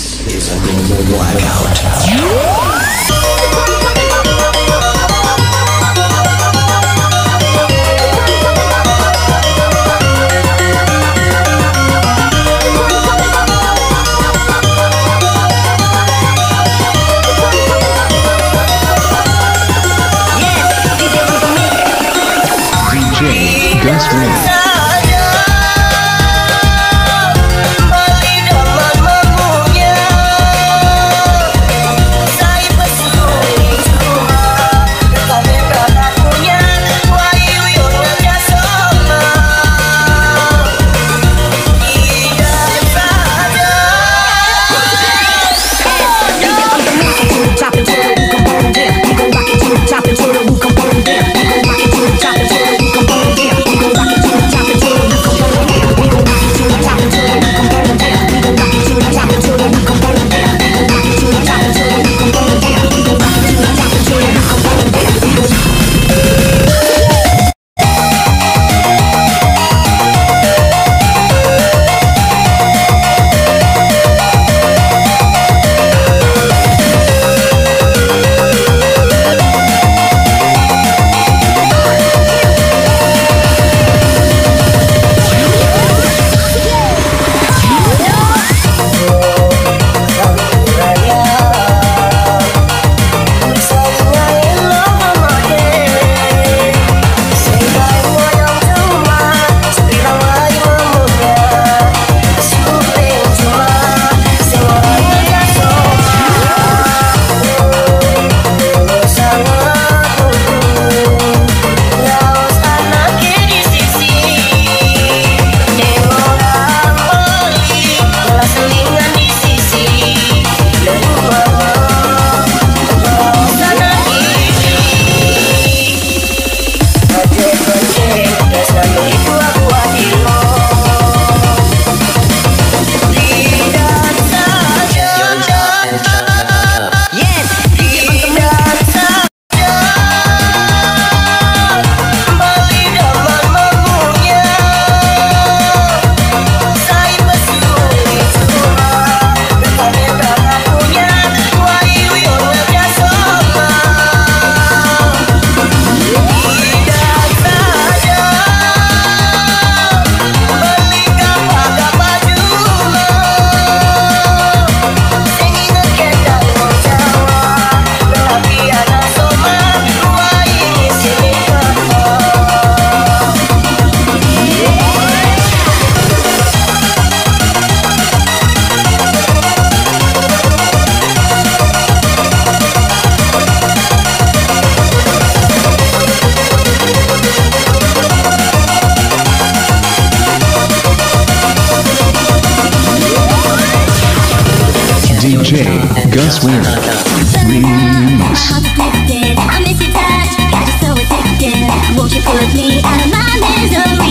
This is a normal blackout. Yes, Gus Wing. DJ Gus Remix. Won't you me out of my misery?